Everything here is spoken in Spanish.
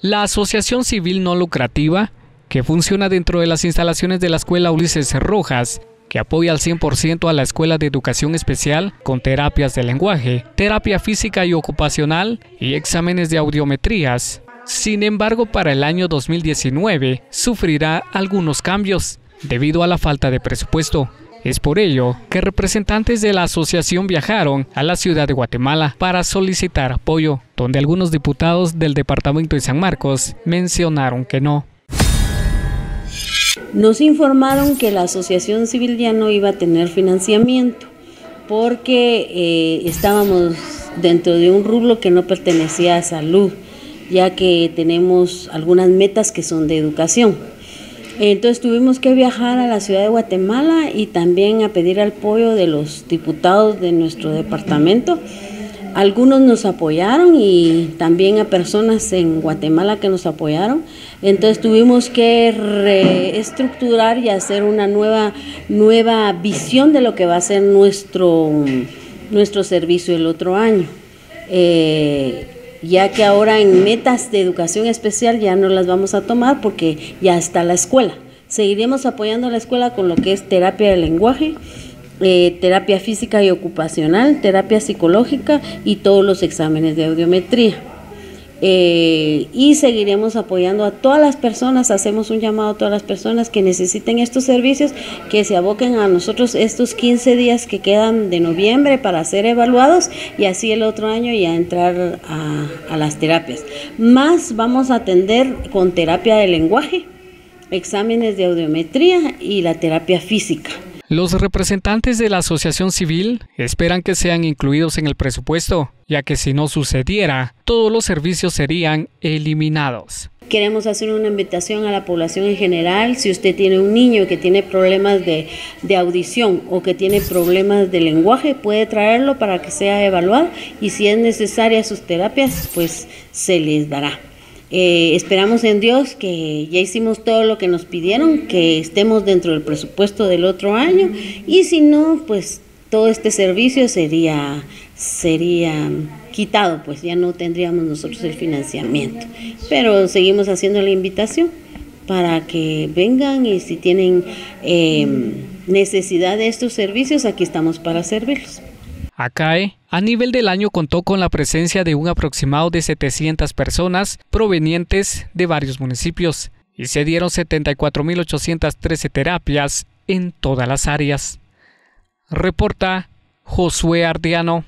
La Asociación Civil No Lucrativa, que funciona dentro de las instalaciones de la Escuela Ulises Rojas, que apoya al 100% a la Escuela de Educación Especial con terapias de lenguaje, terapia física y ocupacional y exámenes de audiometrías. Sin embargo, para el año 2019 sufrirá algunos cambios debido a la falta de presupuesto. Es por ello que representantes de la asociación viajaron a la ciudad de Guatemala para solicitar apoyo, donde algunos diputados del departamento de San Marcos mencionaron que no. Nos informaron que la asociación civil ya no iba a tener financiamiento porque eh, estábamos dentro de un rublo que no pertenecía a salud, ya que tenemos algunas metas que son de educación. Entonces tuvimos que viajar a la ciudad de Guatemala y también a pedir apoyo de los diputados de nuestro departamento algunos nos apoyaron y también a personas en Guatemala que nos apoyaron. Entonces tuvimos que reestructurar y hacer una nueva, nueva visión de lo que va a ser nuestro, nuestro servicio el otro año. Eh, ya que ahora en metas de educación especial ya no las vamos a tomar porque ya está la escuela. Seguiremos apoyando a la escuela con lo que es terapia de lenguaje eh, terapia física y ocupacional, terapia psicológica y todos los exámenes de audiometría. Eh, y seguiremos apoyando a todas las personas, hacemos un llamado a todas las personas que necesiten estos servicios, que se aboquen a nosotros estos 15 días que quedan de noviembre para ser evaluados y así el otro año ya entrar a, a las terapias. Más vamos a atender con terapia de lenguaje, exámenes de audiometría y la terapia física. Los representantes de la asociación civil esperan que sean incluidos en el presupuesto, ya que si no sucediera, todos los servicios serían eliminados. Queremos hacer una invitación a la población en general. Si usted tiene un niño que tiene problemas de, audición o que tiene problemas de lenguaje, puede traerlo para que sea evaluado y si es necesaria sus terapias, pues se les dará. Eh, esperamos en Dios que ya hicimos todo lo que nos pidieron, que estemos dentro del presupuesto del otro año y si no, pues todo este servicio sería, sería quitado, pues ya no tendríamos nosotros el financiamiento. Pero seguimos haciendo la invitación para que vengan y si tienen eh, necesidad de estos servicios, aquí estamos para servirlos. ACAE, a nivel del año contó con la presencia de un aproximado de 700 personas provenientes de varios municipios y se dieron 74.813 terapias en todas las áreas. Reporta Josué Ardiano.